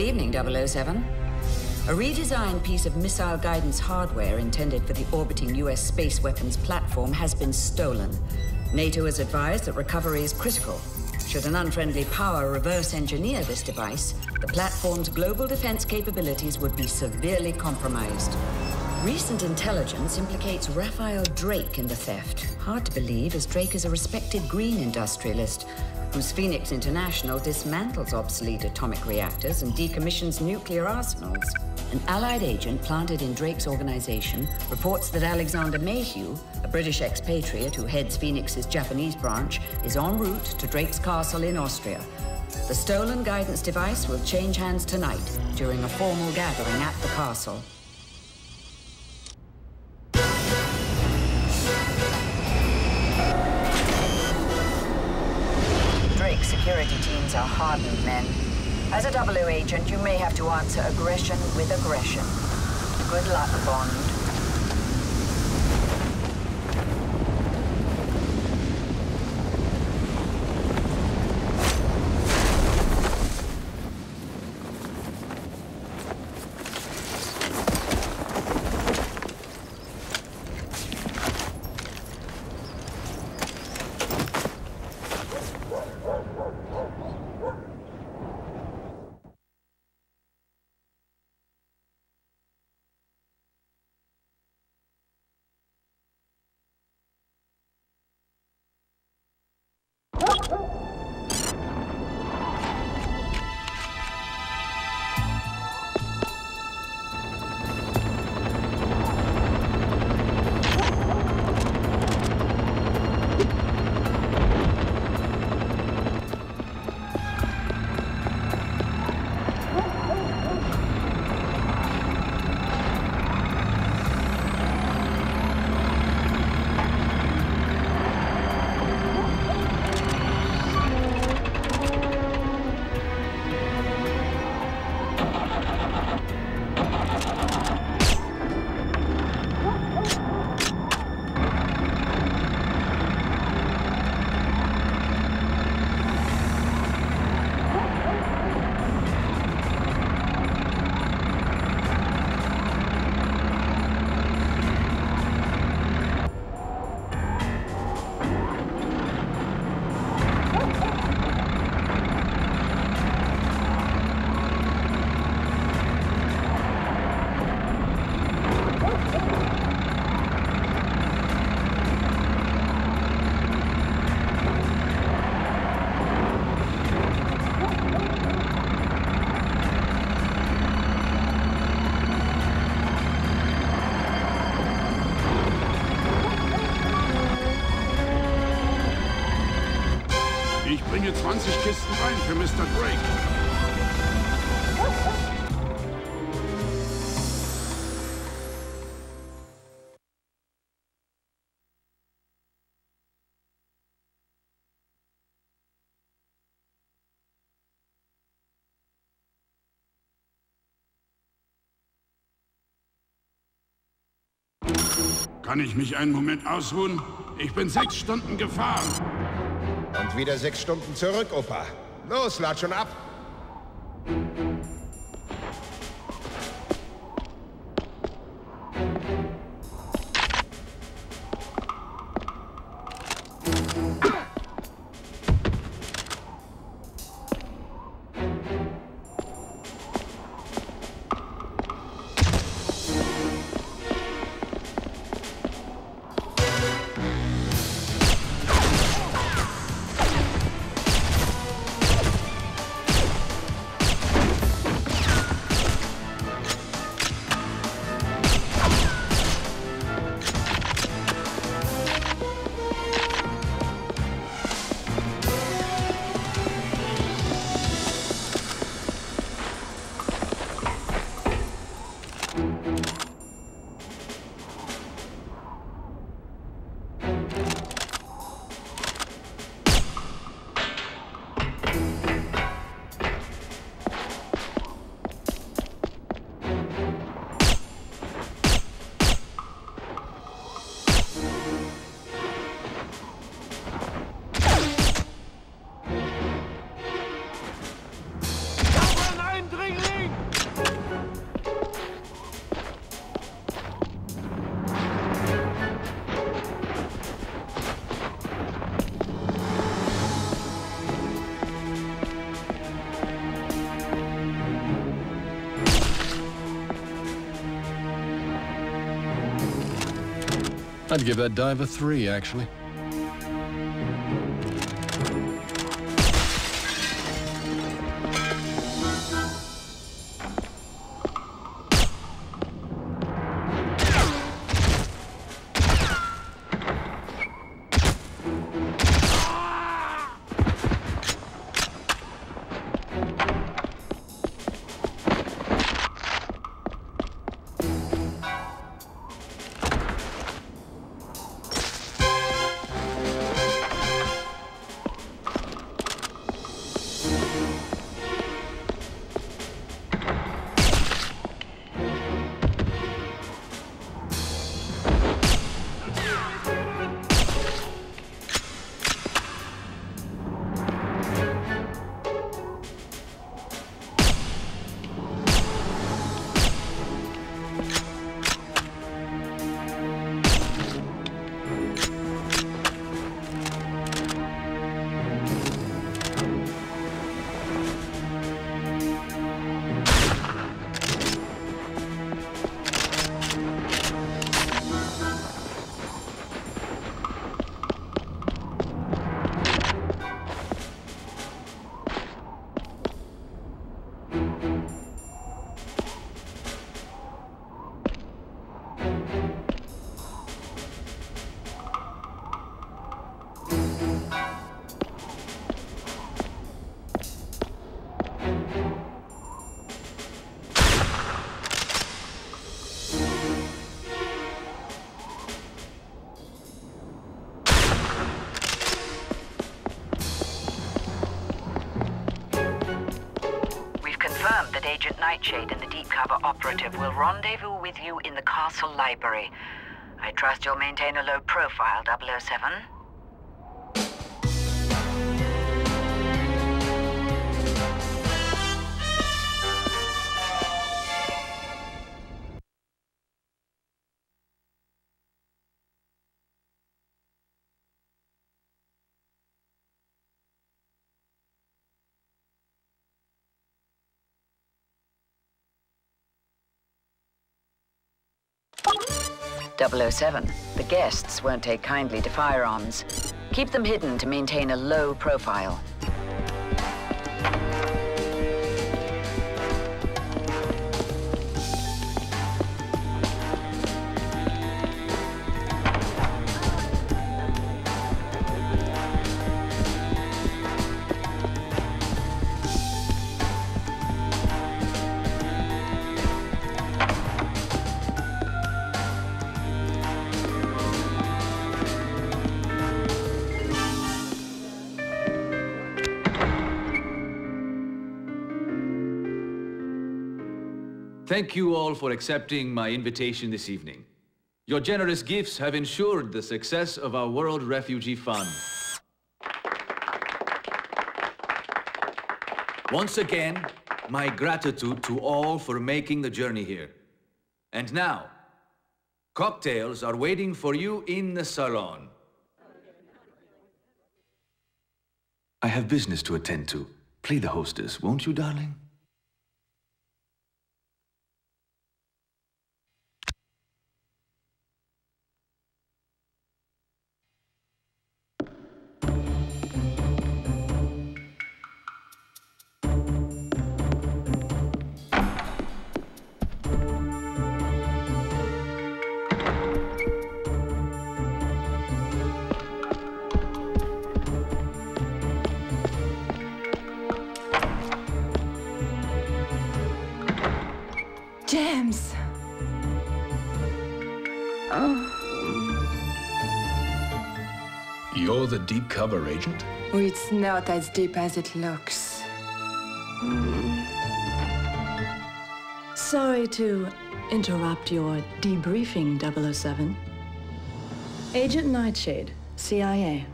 Good evening, 007. A redesigned piece of missile guidance hardware intended for the orbiting U.S. space weapons platform has been stolen. NATO has advised that recovery is critical. Should an unfriendly power reverse engineer this device, the platform's global defense capabilities would be severely compromised. Recent intelligence implicates Rafael Drake in the theft. Hard to believe, as Drake is a respected green industrialist whose Phoenix International dismantles obsolete atomic reactors and decommissions nuclear arsenals. An Allied agent planted in Drake's organization reports that Alexander Mayhew, a British expatriate who heads Phoenix's Japanese branch, is en route to Drake's castle in Austria. The stolen guidance device will change hands tonight during a formal gathering at the castle. Are hardened men. As a double agent, you may have to answer aggression with aggression. Good luck, Bond. Kann ich mich einen Moment ausruhen? Ich bin sechs Stunden gefahren. Und wieder sechs Stunden zurück, Opa. Los, lad schon ab. I'd give that dive a three, actually. Nightshade and the Deep Cover operative will rendezvous you in the castle library. I trust you'll maintain a low profile, 007. .007. The guests won't take kindly to firearms. Keep them hidden to maintain a low profile. Thank you all for accepting my invitation this evening. Your generous gifts have ensured the success of our World Refugee Fund. Once again, my gratitude to all for making the journey here. And now, cocktails are waiting for you in the salon. I have business to attend to. Play the hostess, won't you, darling? You're the deep cover agent? Oh, it's not as deep as it looks. Sorry to interrupt your debriefing, 007. Agent Nightshade, CIA.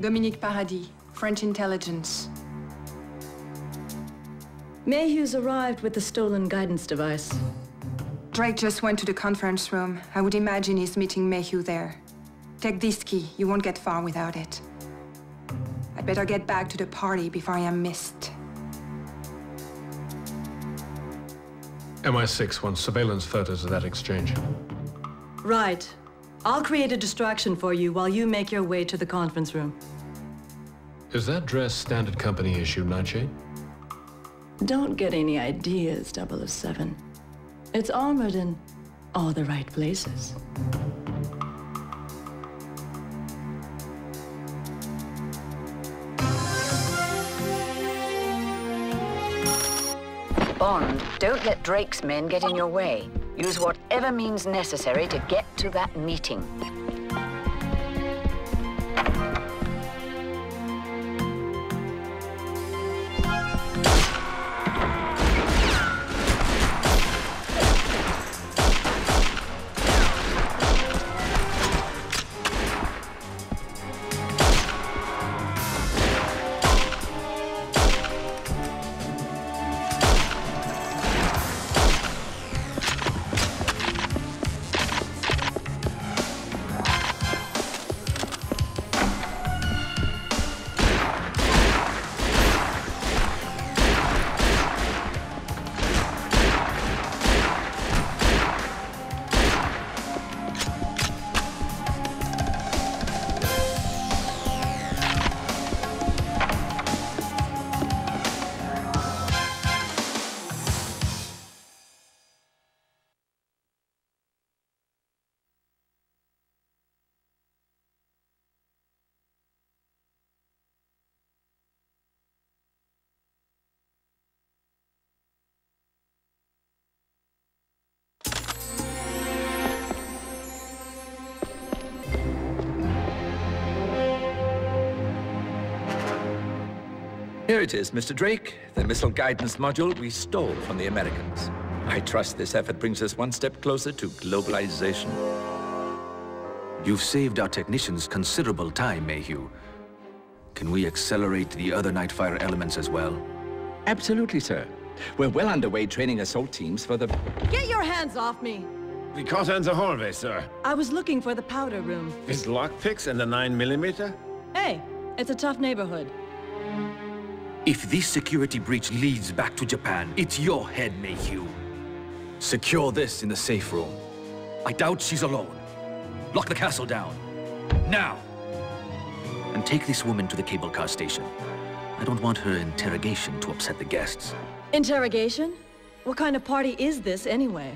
Dominique Paradis, French intelligence. Mayhew's arrived with the stolen guidance device. Drake just went to the conference room. I would imagine he's meeting Mayhew there. Take this key. You won't get far without it. I'd better get back to the party before I am missed. MI6 wants surveillance photos of that exchange. Right. I'll create a distraction for you while you make your way to the conference room. Is that dress standard company issue, Nightshade? Don't get any ideas, 007. It's armored in all the right places. Bond, don't let Drake's men get in your way. Use whatever means necessary to get to that meeting. Here it is, Mr. Drake, the missile guidance module we stole from the Americans. I trust this effort brings us one step closer to globalization. You've saved our technicians considerable time, Mayhew. Can we accelerate the other Nightfire elements as well? Absolutely, sir. We're well underway training assault teams for the... Get your hands off me! We caught her in the hallway, sir. I was looking for the powder room. With lockpicks and a 9 millimeter? Hey, it's a tough neighborhood. If this security breach leads back to Japan, it's your head, Mayhew. Secure this in the safe room. I doubt she's alone. Lock the castle down. Now! And take this woman to the cable car station. I don't want her interrogation to upset the guests. Interrogation? What kind of party is this, anyway?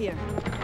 policía.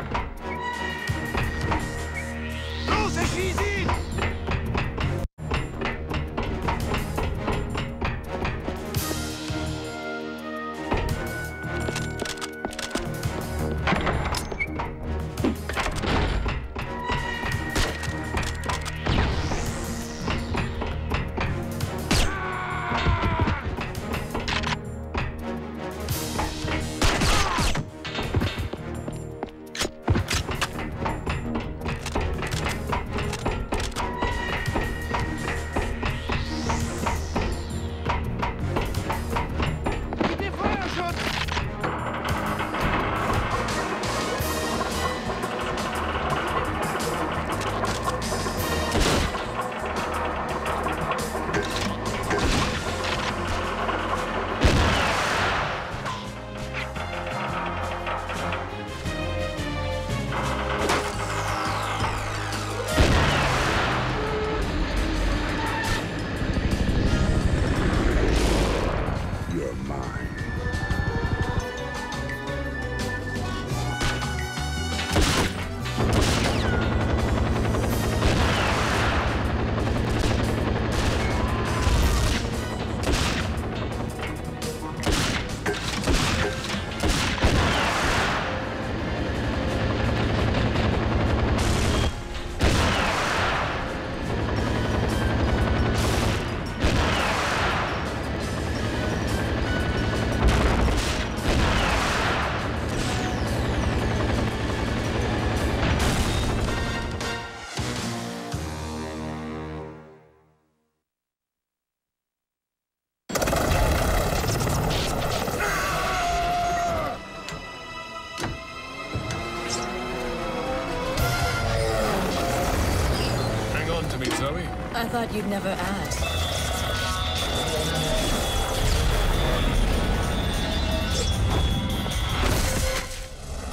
You'd never ask.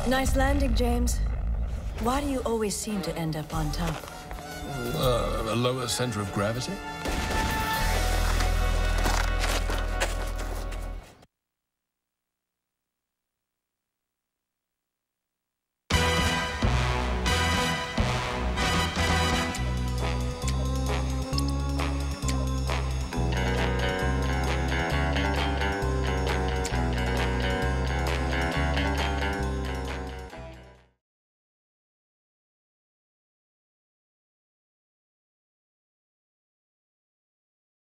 Nice landing, James. Why do you always seem to end up on top? Uh, a lower center of gravity?